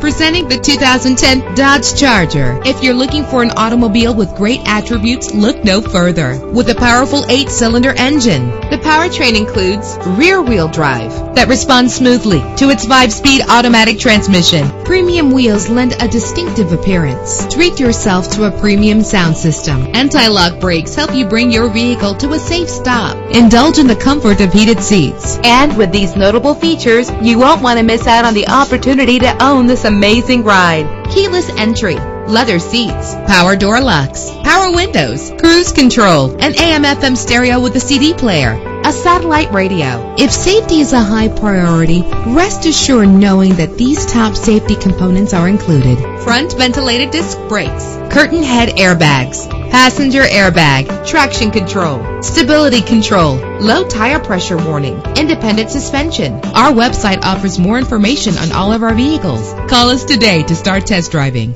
Presenting the 2010 Dodge Charger. If you're looking for an automobile with great attributes, look no further. With a powerful eight-cylinder engine, the powertrain includes rear-wheel drive that responds smoothly to its five-speed automatic transmission. Premium wheels lend a distinctive appearance. Treat yourself to a premium sound system. Anti-lock brakes help you bring your vehicle to a safe stop. Indulge in the comfort of heated seats. And with these notable features, you won't want to miss out on the opportunity to own this amazing ride. Keyless entry, leather seats, power door locks, power windows, cruise control, an AM FM stereo with a CD player, a satellite radio. If safety is a high priority, rest assured knowing that these top safety components are included. Front ventilated disc brakes, curtain head airbags, passenger airbag, traction control, stability control, low tire pressure warning, independent suspension. Our website offers more information on all of our vehicles. Call us today to start test driving.